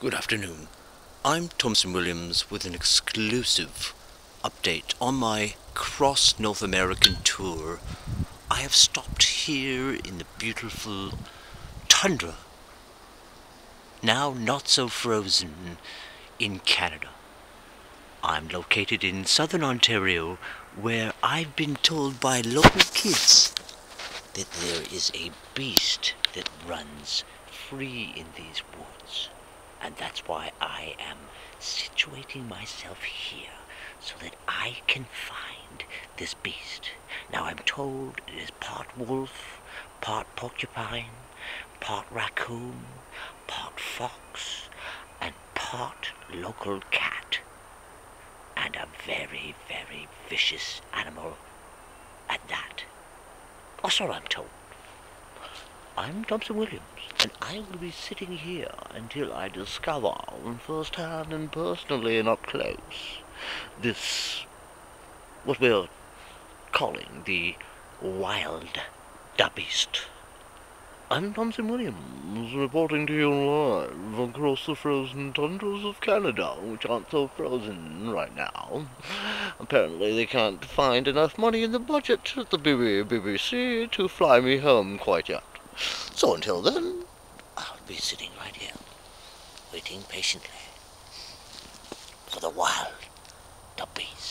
Good afternoon. I'm Thomson Williams with an exclusive update on my cross North American tour. I have stopped here in the beautiful tundra, now not so frozen, in Canada. I'm located in southern Ontario where I've been told by local kids that there is a beast that runs free in these woods. And that's why I am situating myself here so that I can find this beast. Now I'm told it is part wolf, part porcupine, part raccoon, part fox, and part local cat. And a very, very vicious animal at that. That's all I'm told. I'm Thomson Williams, and I will be sitting here until I discover first hand and personally and up close this, what we're calling the wild da beast. I'm Thomson Williams, reporting to you live across the frozen tundras of Canada, which aren't so frozen right now. Apparently they can't find enough money in the budget at the BBC to fly me home quite yet. So until then, I'll be sitting right here, waiting patiently for the wild, the beast.